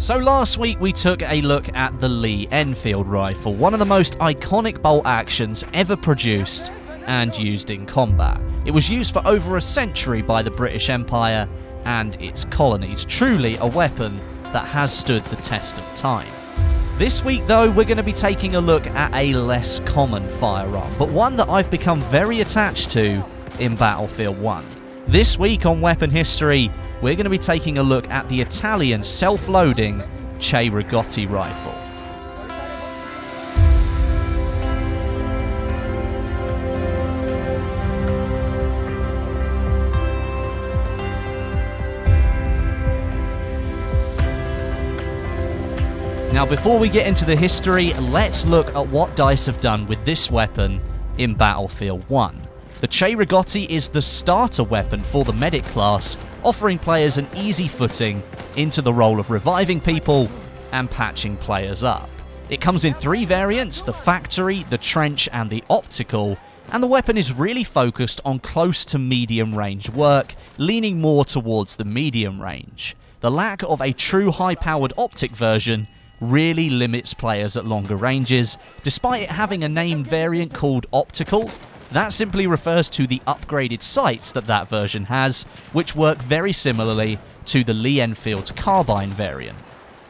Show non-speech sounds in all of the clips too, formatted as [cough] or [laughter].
So last week we took a look at the Lee Enfield rifle, one of the most iconic bolt actions ever produced and used in combat. It was used for over a century by the British Empire and its colonies, truly a weapon that has stood the test of time. This week though, we're going to be taking a look at a less common firearm, but one that I've become very attached to in Battlefield 1. This week on Weapon History, we're going to be taking a look at the Italian self-loading Cei-Rigotti rifle. Now before we get into the history, let's look at what DICE have done with this weapon in Battlefield 1. The Cei-Rigotti is the starter weapon for the medic class, offering players an easy footing into the role of reviving people and patching players up. It comes in three variants, the factory, the trench and the optical, and the weapon is really focused on close to medium range work, leaning more towards the medium range. The lack of a true high powered optic version really limits players at longer ranges, despite it having a named variant called Optical, that simply refers to the upgraded sights that that version has, which work very similarly to the Lee Enfield carbine variant.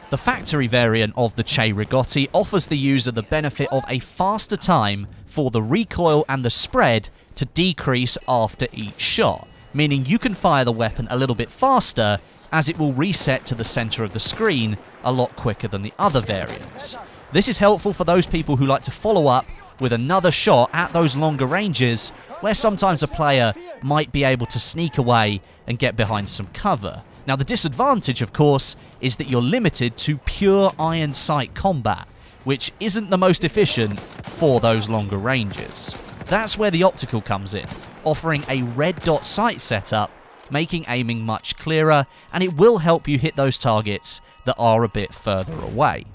The factory variant of the Cei-Rigotti offers the user the benefit of a faster time for the recoil and the spread to decrease after each shot, meaning you can fire the weapon a little bit faster as it will reset to the center of the screen a lot quicker than the other variants. This is helpful for those people who like to follow up with another shot at those longer ranges where sometimes a player might be able to sneak away and get behind some cover. Now the disadvantage of course is that you're limited to pure iron sight combat, which isn't the most efficient for those longer ranges. That's where the optical comes in, offering a red dot sight setup, making aiming much clearer, and it will help you hit those targets that are a bit further away.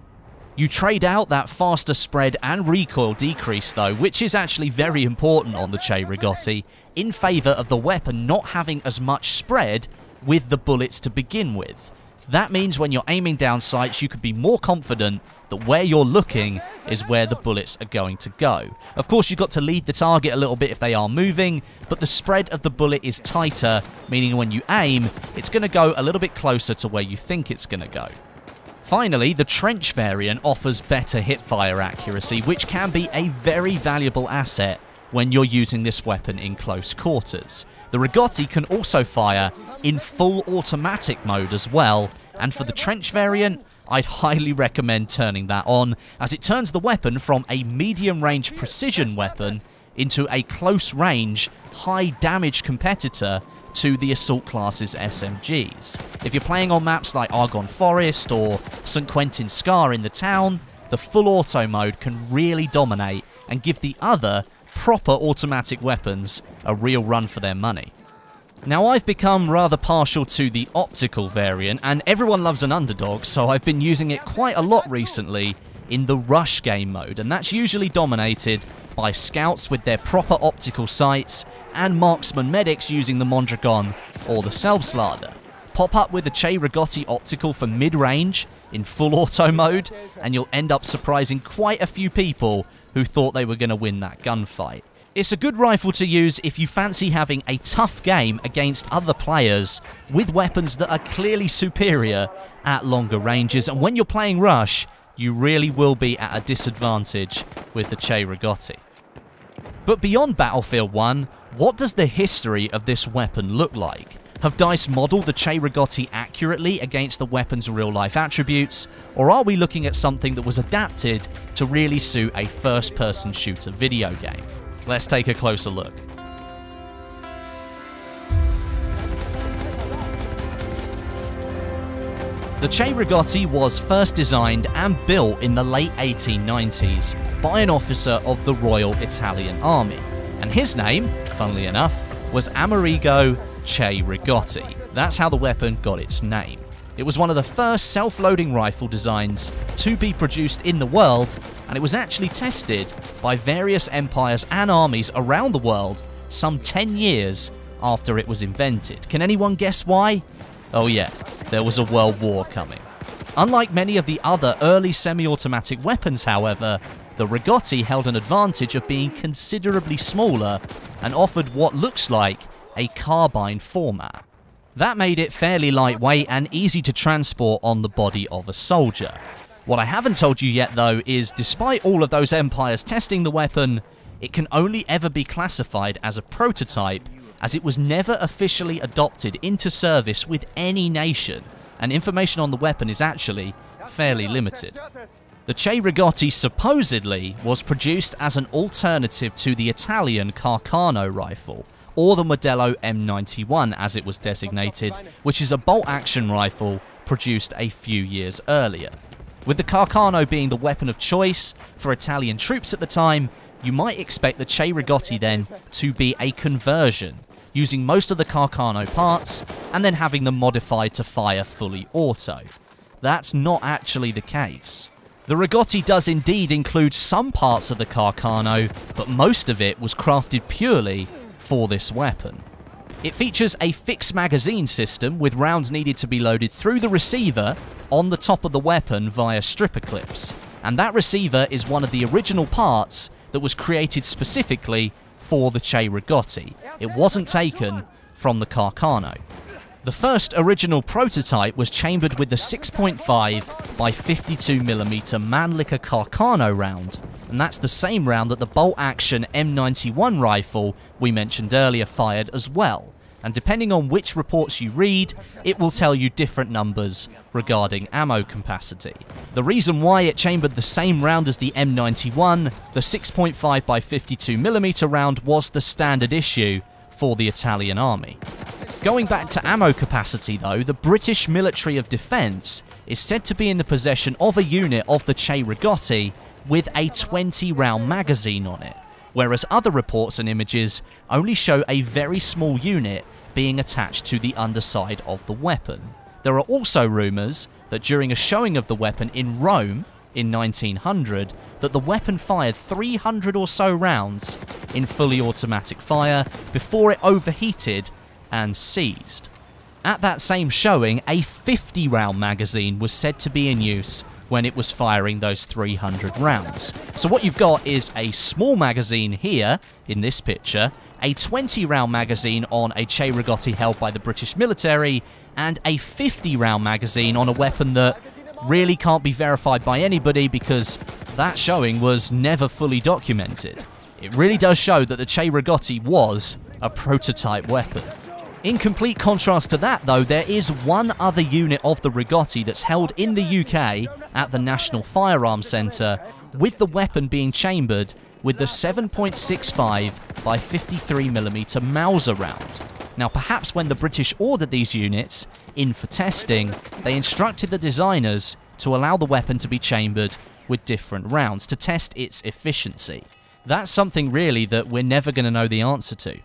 You trade out that faster spread and recoil decrease though, which is actually very important on the Cei-Rigotti, in favour of the weapon not having as much spread with the bullets to begin with. That means when you're aiming down sights, you can be more confident that where you're looking is where the bullets are going to go. Of course, you've got to lead the target a little bit if they are moving, but the spread of the bullet is tighter, meaning when you aim, it's going to go a little bit closer to where you think it's going to go. Finally, the trench variant offers better hipfire accuracy, which can be a very valuable asset when you're using this weapon in close quarters. The Rigotti can also fire in full automatic mode as well, and for the trench variant, I'd highly recommend turning that on, as it turns the weapon from a medium range precision weapon into a close range, high damage competitor to the Assault class's SMGs. If you're playing on maps like Argonne Forest or St Quentin Scar in the town, the full auto mode can really dominate and give the other proper automatic weapons a real run for their money. Now I've become rather partial to the optical variant and everyone loves an underdog so I've been using it quite a lot recently in the rush game mode and that's usually dominated by scouts with their proper optical sights and marksman medics using the Mondragon or the Selbstlader. Pop up with a Cei-Rigotti optical for mid-range in full [laughs] auto mode and you'll end up surprising quite a few people who thought they were going to win that gunfight. It's a good rifle to use if you fancy having a tough game against other players with weapons that are clearly superior at longer ranges and when you're playing Rush, you really will be at a disadvantage with the Cei-Rigotti. But beyond Battlefield 1, what does the history of this weapon look like? Have DICE modelled the Cei-Rigotti accurately against the weapon's real-life attributes, or are we looking at something that was adapted to really suit a first-person shooter video game? Let's take a closer look. The Cei-Rigotti was first designed and built in the late 1890s by an officer of the Royal Italian Army, and his name, funnily enough, was Amerigo Cei-Rigotti. That's how the weapon got its name. It was one of the first self-loading rifle designs to be produced in the world, and it was actually tested by various empires and armies around the world some 10 years after it was invented. Can anyone guess why? Oh yeah, there was a world war coming. Unlike many of the other early semi-automatic weapons, however, the Rigotti held an advantage of being considerably smaller and offered what looks like a carbine format. That made it fairly lightweight and easy to transport on the body of a soldier. What I haven't told you yet though is despite all of those empires testing the weapon, it can only ever be classified as a prototype as it was never officially adopted into service with any nation, and information on the weapon is actually fairly limited. The Cei-Rigotti supposedly was produced as an alternative to the Italian Carcano rifle, or the Modello M91 as it was designated, which is a bolt-action rifle produced a few years earlier. With the Carcano being the weapon of choice for Italian troops at the time, you might expect the Cei-Rigotti then to be a conversion, using most of the Carcano parts and then having them modified to fire fully auto. That's not actually the case. The Rigotti does indeed include some parts of the Carcano, but most of it was crafted purely for this weapon. It features a fixed magazine system with rounds needed to be loaded through the receiver on the top of the weapon via stripper clips, and that receiver is one of the original parts that was created specifically for the Cei-Rigotti. It wasn't taken from the Carcano. The first original prototype was chambered with the 6.5 by 52mm Mannlicher Carcano round, and that's the same round that the bolt-action M91 rifle we mentioned earlier fired as well. And depending on which reports you read, it will tell you different numbers regarding ammo capacity. The reason why it chambered the same round as the M91, the 6.5 by 52mm round was the standard issue for the Italian army. Going back to ammo capacity though, the British Military of Defence is said to be in the possession of a unit of the Cei-Rigotti with a 20 round magazine on it, whereas other reports and images only show a very small unit being attached to the underside of the weapon. There are also rumours that during a showing of the weapon in Rome in 1900, that the weapon fired 300 or so rounds in fully automatic fire before it overheated and seized. At that same showing, a 50 round magazine was said to be in use when it was firing those 300 rounds. So what you've got is a small magazine here, in this picture, a 20 round magazine on a Cei-Rigotti held by the British military, and a 50 round magazine on a weapon that really can't be verified by anybody because that showing was never fully documented. It really does show that the Cei-Rigotti was a prototype weapon. In complete contrast to that, though, there is one other unit of the Rigotti that's held in the UK at the National Firearms Centre, with the weapon being chambered with the 7.65 by 53mm Mauser round. Now, perhaps when the British ordered these units in for testing, they instructed the designers to allow the weapon to be chambered with different rounds to test its efficiency. That's something really that we're never going to know the answer to.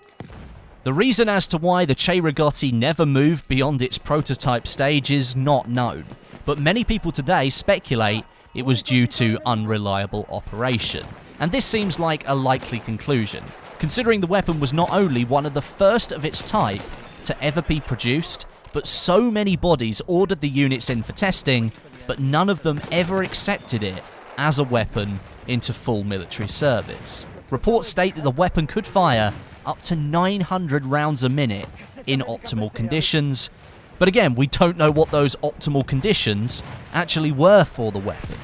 The reason as to why the Cei-Rigotti never moved beyond its prototype stage is not known, but many people today speculate it was due to unreliable operation. And this seems like a likely conclusion, considering the weapon was not only one of the first of its type to ever be produced, but so many bodies ordered the units in for testing, but none of them ever accepted it as a weapon into full military service. Reports state that the weapon could fire up to 900 rounds a minute in optimal conditions. But again, we don't know what those optimal conditions actually were for the weapon.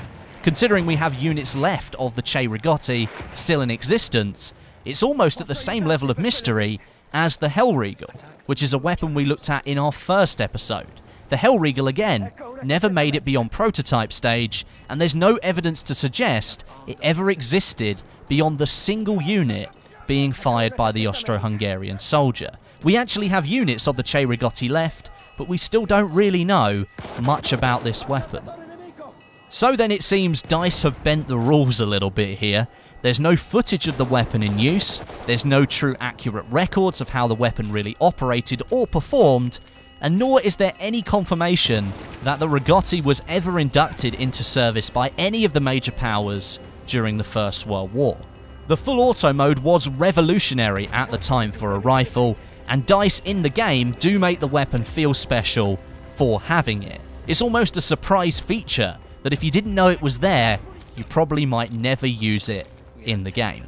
Considering we have units left of the Cei-Rigotti still in existence, it's almost at the same level of mystery as the Hellriegel, which is a weapon we looked at in our first episode. The Hellriegel, again, never made it beyond prototype stage, and there's no evidence to suggest it ever existed beyond the single unit being fired by the Austro-Hungarian soldier. We actually have units of the Cei-Rigotti left, but we still don't really know much about this weapon. So then it seems DICE have bent the rules a little bit here. There's no footage of the weapon in use, there's no true accurate records of how the weapon really operated or performed, and nor is there any confirmation that the Rigotti was ever inducted into service by any of the major powers during the First World War. The full auto mode was revolutionary at the time for a rifle, and DICE in the game do make the weapon feel special for having it. It's almost a surprise feature that if you didn't know it was there, you probably might never use it in the game.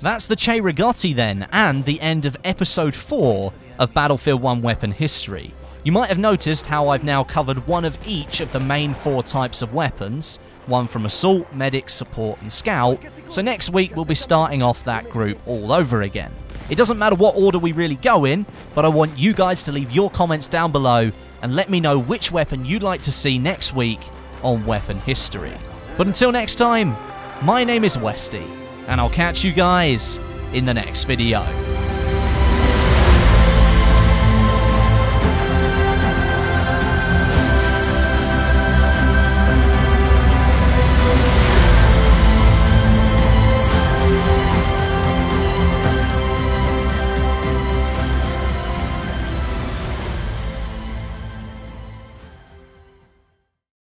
That's the Cei-Rigotti then, and the end of episode 4 of Battlefield 1 weapon history. You might have noticed how I've now covered one of each of the main four types of weapons, one from Assault, Medic, Support and Scout, so next week we'll be starting off that group all over again. It doesn't matter what order we really go in, but I want you guys to leave your comments down below and let me know which weapon you'd like to see next week on Weapon History. But until next time, my name is Westie, and I'll catch you guys in the next video.